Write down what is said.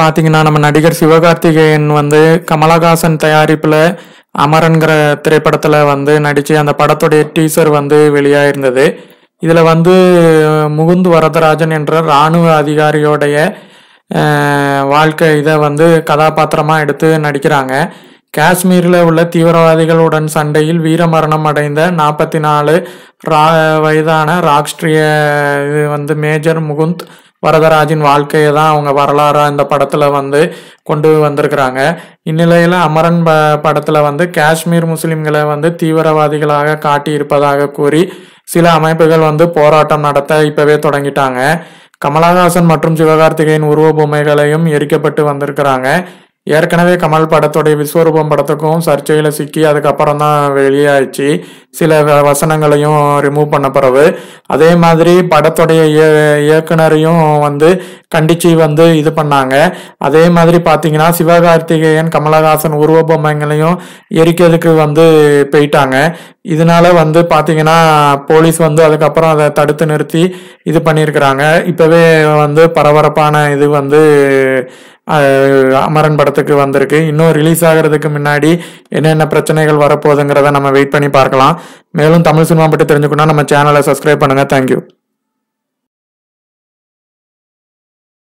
பார்த்தீங்கன்னா நம்ம நடிகர் சிவகார்த்திகேயன் வந்து கமலஹாசன் தயாரிப்பில் அமரன்கிற திரைப்படத்தில் வந்து நடித்து அந்த படத்துடைய டீசர் வந்து வெளியாயிருந்தது. இதில் வந்து முகுந்து வரதராஜன் என்ற இராணுவ அதிகாரியோடைய வாழ்க்கை இதை வந்து கதாபாத்திரமாக எடுத்து நடிக்கிறாங்க. காஷ்மீரில் உள்ள தீவிரவாதிகளுடன் சண்டையில் வீரமரணம் அடைந்த நாற்பத்தி நாலு ரா வயதான ராஷ்ட்ரிய இது வந்து மேஜர் முகுந்த் வரதராஜின் வாழ்க்கையை தான் அவங்க வரலாறாக இந்த படத்தில் வந்து கொண்டு வந்திருக்கிறாங்க. இந்நிலையில் அமரன் ப படத்தில் வந்து காஷ்மீர் முஸ்லிம்களை வந்து தீவிரவாதிகளாக காட்டியிருப்பதாக கூறி சில அமைப்புகள் வந்து போராட்டம் நடத்த இப்போவே தொடங்கிட்டாங்க. கமலஹாசன் மற்றும் சிவகார்த்திகேயன் உருவ பொம்மைகளையும் எரிக்கப்பட்டு வந்திருக்கிறாங்க. ஏற்கனவே கமல் படத்துடைய விஸ்வரூபம் படத்துக்கும் சர்ச்சையில் சிக்கி அதுக்கப்புறம் தான் வெளியாச்சு சில வ- வசனங்களையும் ரிமூவ் பண்ண பிறகு. அதே மாதிரி படத்துடைய இய- இயக்குனரையும் வந்து கண்டிச்சு வந்து இது பண்ணாங்க. அதே மாதிரி பார்த்தீங்கன்னா சிவகார்த்திகேயன் கமலஹாசன் உருவ பொம்மைங்களையும் எரிக்கிறதுக்கு வந்து போயிட்டாங்க. இதனால வந்து பார்த்தீங்கன்னா போலீஸ் வந்து அதுக்கப்புறம் அதை தடுத்து நிறுத்தி இது பண்ணியிருக்கிறாங்க. இப்போவே வந்து பரபரப்பான இது வந்து அமரன் படத்துக்கு வந்திருக்கு. இன்னும் ரிலீஸ் ஆகிறதுக்கு முன்னாடி என்னென்ன பிரச்சனைகள் வரப்போகுதுங்கிறத நம்ம வெயிட் பண்ணி பார்க்கலாம். மேலும் தமிழ் சினிமா பற்றி தெரிஞ்சுக்கணும்னா நம்ம சேனலை சப்ஸ்கிரைப் பண்ணுங்கள் தேங்க்யூ